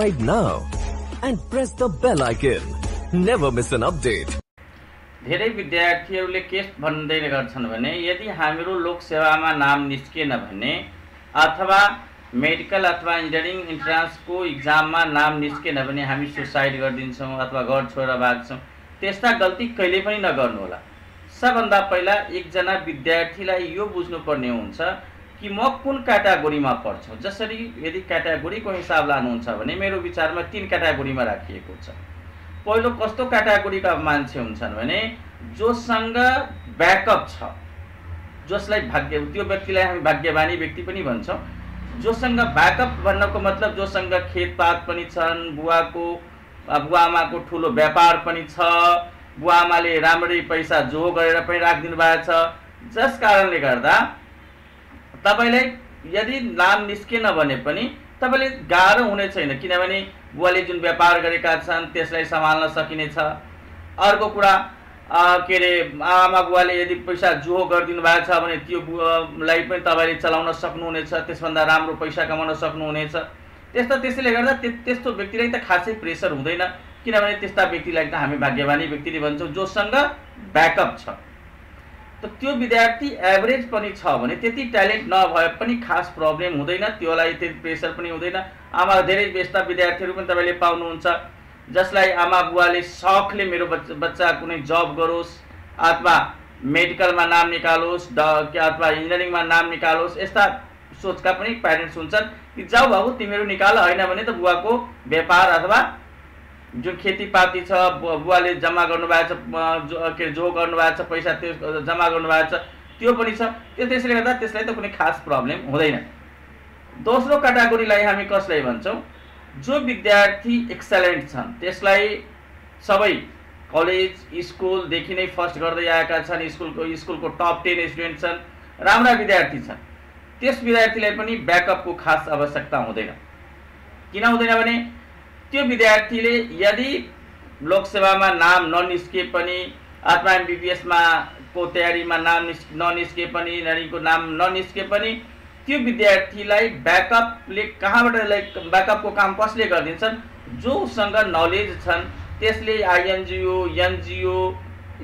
subscribe now and press the bell icon. Never miss an update. धेरै विद्यार्थीहरूले के भन्दै गर्छन् भने यदि हामीहरू लोकसेवामा नाम निस्किएन भने अथवा मेडिकल अथवा इन्जिनियरिङ इन्ट्रान्सको इक्जाममा नाम निस्केन भने हामी सुसाइड गरिदिन्छौँ अथवा घर छोडेर भाग्छौँ त्यस्ता गल्ती कहिले पनि नगर्नु होला सबभन्दा पहिला एकजना विद्यार्थीलाई यो बुझ्नुपर्ने हुन्छ कि म कुन क्याटागोरीमा पढ्छु जसरी यदि क्याटागोरीको हिसाब लानुहुन्छ भने मेरो विचारमा तिन क्याटागोरीमा राखिएको छ। पहिलो कस्तो क्याटागोरीका मान्छे हुन्छन् भने जोसँग ब्याकअप छ। जसलाई भाग्य त्यो व्यक्तिलाई हामी भाग्यवानी व्यक्ति पनि भन्छौँ। जोसँग ब्याकअप भन्नको मतलब जोसँग खेतपात पनि छन् बुवाको बुवा आमाको ठुलो व्यापार पनि छ बुवा आमाले राम्ररी पैसा जो गरेर पनि राखिदिनु भएको छ। जस कारणले गर्दा तपाईँलाई यदि नाम निस्केन भने पनि तपाईँले गाह्रो हुने छैन किनभने बुवाले जुन व्यापार गरेका छन् त्यसलाई सम्हाल्न सकिनेछ। अर्को कुरा के अरे आमा बुवाले यदि पैसा जुहो गरिदिनु भएको छ भने त्यो बुवालाई पनि तपाईँले चलाउन सक्नुहुनेछ त्यसभन्दा राम्रो पैसा कमाउन सक्नुहुनेछ। त्यस्तो त्यसैले गर्दा त्यस्तो व्यक्तिलाई त खासै प्रेसर हुँदैन किनभने त्यस्ता व्यक्तिलाई त हामी भाग्यवानी व्यक्तिले भन्छौँ जोसँग ब्याकअप छ। त त्यो विद्यार्थी एभरेज पनि छ भने त्यति ट्यालेन्ट नभए पनि खास प्रब्लम हुँदैन। त्योलाई त्यति प्रेसर पनि हुँदैन। आमा धेरै व्यस्त विद्यार्थीहरू पनि तपाईँले पाउनुहुन्छ। जसलाई आमा बुवाले सकले मेरो बच्चा बच्चा कुनै जब गरोस् अथवा मेडिकलमा नाम निकालोस् ड अथवा इन्जिनियरिङमा नाम निकालोस् यस्ता सोचका पनि प्यारेन्ट्स हुन्छन् कि जाऊ बाबु तिमीहरू निकाल होइन भने त बुवाको व्यापार अथवा जुन खेतीपाती छ बुवाले जम्मा गर्नुभएको छ के जो गर्नुभएको छ पैसा त्यो जम्मा गर्नुभएको छ त्यो पनि छ। त्यो त्यसले गर्दा त्यसलाई त कुनै खास प्रब्लम हुँदैन। दोस्रो क्याटागोरीलाई हामी कसलाई भन्छौँ? जो विद्यार्थी एक्सलेन्ट छन् त्यसलाई सबै कलेज स्कुलदेखि नै फर्स्ट गर्दै आएका छन् स्कुलको स्कुलको टप टेन स्टुडेन्ट छन् राम्रा विद्यार्थी छन्। त्यस विद्यार्थीलाई पनि ब्याकअपको खास आवश्यकता हुँदैन। किन हुँदैन भने त्यो विद्यार्थीले यदि लोकसेवामा नाम ननिस्के पनि अथवा एमबिबिएसमा को तयारीमा नाम निस् ननिस्के पनि नानीको नाम ननिस्के पनि त्यो विद्यार्थीलाई ब्याकअपले कहाँबाट ब्याकअपको काम कसले गरिदिन्छन्? जोसँग नलेज छन्। त्यसले आइएनजिओ एनजिओ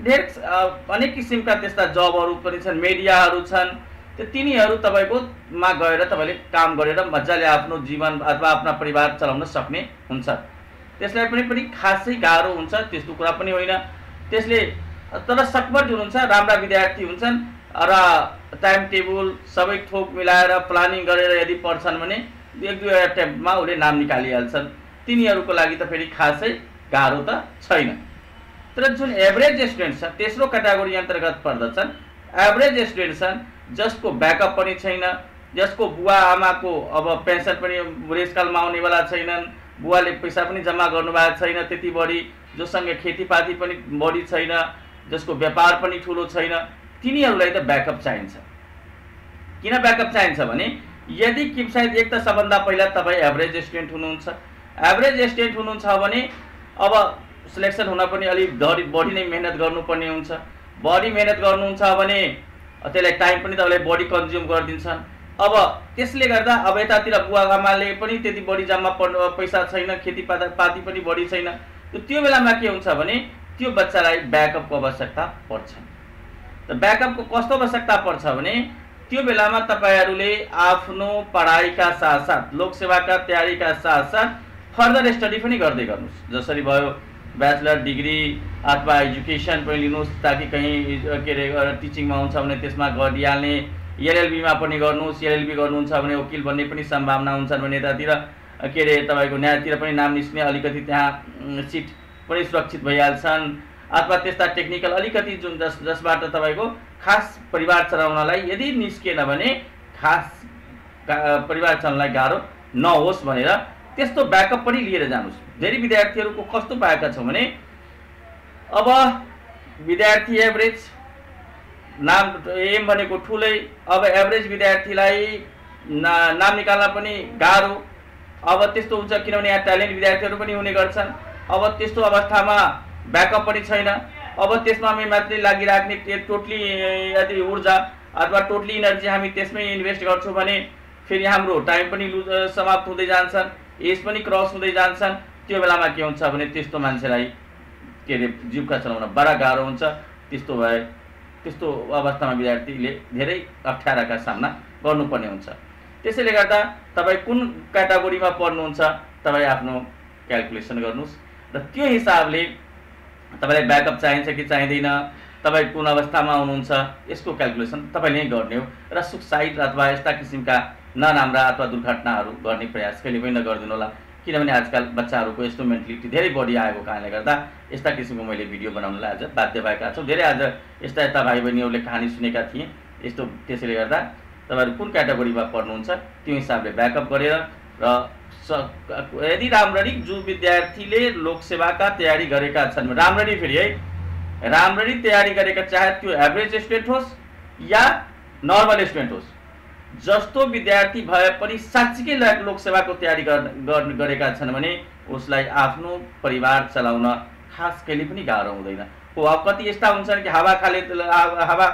धेरै अनेक किसिमका त्यस्ता जबहरू पनि छन् मिडियाहरू छन्। त्यो तिनीहरू तपाईँकोमा गएर तपाईँले काम गरेर मजाले आफ्नो जीवन अथवा आफ्ना परिवार चलाउन सक्ने हुन्छ। त्यसलाई पनि पनि खासै गाह्रो हुन्छ त्यस्तो कुरा पनि होइन। त्यसले तर सकभर जुन हुन्छ राम्रा विद्यार्थी हुन्छन् र टाइम टेबल सबै थोक मिलाएर प्लानिङ गरेर यदि पढ्छन् भने एक दुई एटेम्पमा उसले नाम निकालिहाल्छन्। तिनीहरूको लागि त फेरि खासै गाह्रो त छैन। तर जुन एभरेज स्टुडेन्ट छ तेस्रो क्याटेगोरी अन्तर्गत पर्दछन् एभरेज स्टुडेन्ट छन् जसको ब्याकअप पनि छैन जसको बुवा आमाको अब पेन्सन पनि बुढेसकालमा आउनेवाला छैनन् बुवाले पैसा पनि जम्मा गर्नुभएको छैन त्यति बढी जोसँग खेतीपाती पनि बढी छैन जसको व्यापार पनि ठुलो छैन तिनीहरूलाई त ब्याकअप चाहिन्छ। किन ब्याकअप चाहिन्छ भने यदि कि सायद एक त सबभन्दा पहिला तपाईँ एभरेज स्टुडेन्ट हुनुहुन्छ। एभरेज स्टुडेन्ट हुनुहुन्छ भने अब सिलेक्सन हुन पनि अलिक बढी नै मेहनत गर्नुपर्ने हुन्छ। बढी मेहनत गर्नुहुन्छ भने त्यसलाई टाइम पनि तपाईँले बढी कन्ज्युम गरिदिन्छन्। अब त्यसले गर्दा अब यतातिर बुवा आमाले पनि त्यति बढी जम्मा पैसा छैन खेतीपाती पाती पनि बढी छैन। त्यो बेलामा के हुन्छ भने त्यो बच्चालाई ब्याकअपको आवश्यकता पर्छ। त ब्याकअपको कस्तो आवश्यकता पर्छ भने त्यो बेलामा तपाईँहरूले आफ्नो पढाइका साथसाथ लोकसेवाका तयारीका साथसाथ फर्दर स्टडी पनि गर्दै गर्नुहोस्। जसरी भयो ब्याचलर डिग्री अथवा एजुकेसन पनि लिनुहोस् ताकि कहीँ के अरे टिचिङमा आउँछ भने त्यसमा गरिहाल्ने एलएलबीमा पनि गर्नुहोस् एलएलबी गर्नुहुन्छ भने वकिल बन्ने पनि सम्भावना हुन्छन् भने यतातिर के अरे तपाईँको न्यायतिर पनि नाम निस्क्ने अलिकति त्यहाँ सिट पनि सुरक्षित भइहाल्छन् अथवा त्यस्ता टेक्निकल अलिकति जुन जस जसबाट तपाईँको खास परिवार चलाउनलाई यदि निस्किएन भने खास परिवार चलाउनलाई गाह्रो नहोस् भनेर त्यस्तो ब्याकअप पनि लिएर जानुहोस् धेरै विद्यार्थीहरूको कस्तो पाएका छौँ भने अब विद्यार्थी एभरेज नाम एम भनेको ठुलै अब एभरेज विद्यार्थीलाई ना नाम निकाल्न पनि गाह्रो। अब त्यस्तो हुन्छ किनभने यहाँ ट्यालेन्ट विद्यार्थीहरू पनि हुने गर्छन्। अब त्यस्तो अवस्थामा ब्याकअप पनि छैन। अब त्यसमा हामी मात्रै लागिराख्ने टोटली यदि ऊर्जा अथवा टोटली इनर्जी हामी त्यसमै इन्भेस्ट गर्छौँ भने फेरि हाम्रो टाइम पनि लुज समाप्त हुँदै जान्छन्। एज पनि क्रस हुँदै जान्छन्। त्यो बेलामा के हुन्छ भने त्यस्तो मान्छेलाई के अरे जीविका चलाउन बडा गाह्रो हुन्छ। त्यस्तो भए त्यस्तो अवस्थामा विद्यार्थीले धेरै अप्ठ्याराका सामना गर्नुपर्ने हुन्छ। त्यसैले गर्दा तपाईँ कुन क्याटागोरीमा पढ्नुहुन्छ तपाईँ आफ्नो क्यालकुलेसन गर्नुहोस् र त्यो हिसाबले तपाईँलाई ब्याकअप चाहिन्छ कि चाहिँदैन तपाईँ कुन अवस्थामा हुनुहुन्छ यसको क्यालकुलेसन तपाईँले नै गर्ने हो र सुसाइड अथवा यस्ता किसिमका नराम्रा अथवा दुर्घटनाहरू गर्ने प्रयास कहिले पनि नगरिदिनु होला किनभने आजकल बच्चाहरूको यस्तो मेन्टालिटी धेरै बढी आएको कारणले गर्दा यस्ता किसिमको मैले भिडियो बनाउनलाई आज बाध्य भएका छौँ। धेरै आज यस्ता यस्ता भाइ बहिनीहरूले कहानी सुनेका थिएँ। यस्तो त्यसैले गर्दा तपाईँहरू कुन क्याटेगोरीमा पढ्नुहुन्छ त्यो हिसाबले ब्याकअप गरेर र यदि राम्ररी जो विद्यार्थीले लोकसेवाका तयारी गरेका छन् राम्ररी फेरि है राम्ररी तयारी गरेका चाहे त्यो एभरेज स्टुडेन्ट होस् या नर्मल स्टुडेन्ट होस् जस्तो विद्यार्थी भए पनि साँच्चीकै लोकसेवाको तयारी गर्ने गरेका छन् भने उसलाई आफ्नो परिवार चलाउन खास कहिले पनि गाह्रो हुँदैन। हो अब कति यस्ता हुन्छन् कि हावा खाले हावा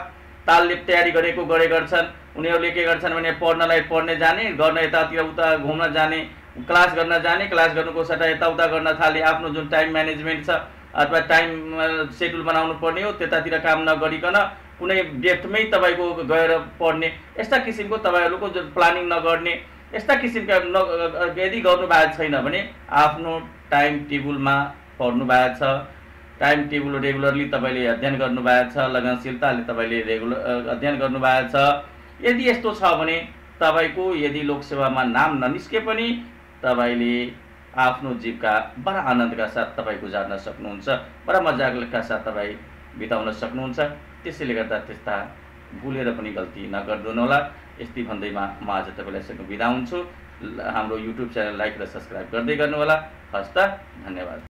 तालले तयारी गरेको गरे गर्छन्। उनीहरूले के गर्छन् भने पढ्नलाई पढ्ने जाने गर्न यतातिर उता घुम्न जाने क्लास गर्न जाने क्लास गर्नुको सट्टा यताउता गर्न थाले। आफ्नो जुन टाइम म्यानेजमेन्ट छ अथवा टाइम सेड्युल बनाउनु पर्ने हो त्यतातिर काम नगरिकन कुनै डेटमै तपाईँको गएर पढ्ने यस्ता किसिमको तपाईँहरूको जो प्लानिङ नगर्ने यस्ता किसिमका न यदि गर्नुभएको छैन भने आफ्नो टाइम टेबलमा पढ्नु भएको छ। टाइम टेबल रेगुलरली तपाईँले अध्ययन गर्नुभएको छ लगनशीलताले तपाईँले रेगुलर अध्ययन गर्नुभएको छ। यदि यस्तो छ भने तपाईँको यदि लोकसेवामा नाम ननिस्के पनि तपाईँले आफ्नो जीवका बडा आनन्दका साथ तपाईँ गुजार्न सक्नुहुन्छ बडा मजाका साथ तपाईँ बिताउन सक्नुहुन्छ। त्यसैले गर्दा त्यस्ता भुलेर पनि गल्ती नगरिदिनु होला। यस्तै भन्दैमा म आज तपाईँलाई सँग बिदा हुन्छु। हाम्रो युट्युब च्यानल लाइक र सब्सक्राइब गर्दै गर्नुहोला। हस्त धन्यवाद।